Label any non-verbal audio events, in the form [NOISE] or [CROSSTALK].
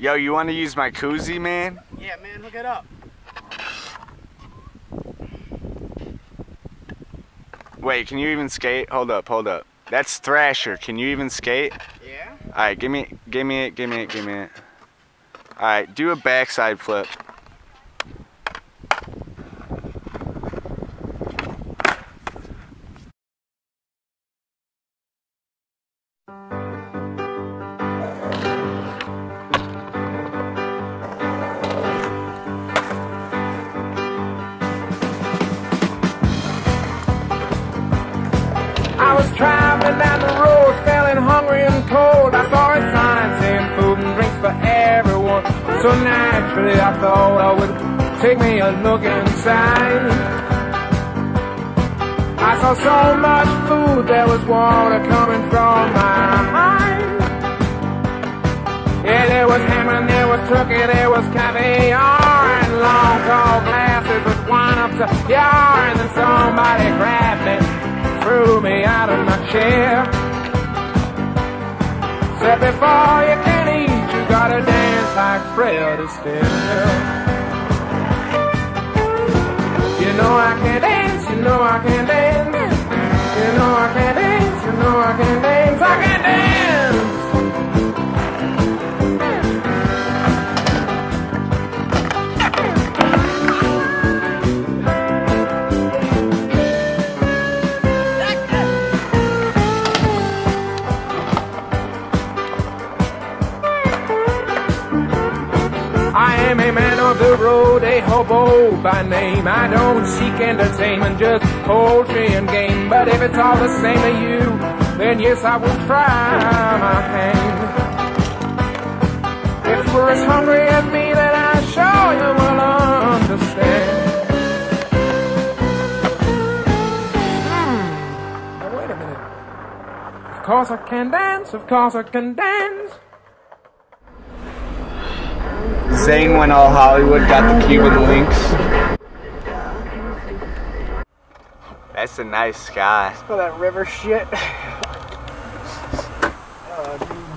Yo, you want to use my koozie, man? Yeah, man, hook it up. Wait, can you even skate? Hold up, hold up. That's Thrasher. Can you even skate? Yeah? Alright, give me give me it, give me it, give me it. Alright, do a backside flip. So naturally, I thought I would take me a look inside. I saw so much food, there was water coming from my eyes. Yeah, there was ham and there was turkey, there was caviar and long tall glasses with wine up to yar. And then somebody grabbed me, threw me out of my chair. Said before you You know I can't dance, you know I can't dance. I am a man of the road, a hobo by name. I don't seek entertainment, just poultry and game. But if it's all the same to you, then yes, I will try my hand. If you're as hungry as me, then I sure you will understand. Hmm. Wait a minute. Of course I can dance, of course I can dance. Zane went all Hollywood, got the Cuban links. That's a nice sky. Smell that river shit. [LAUGHS] oh,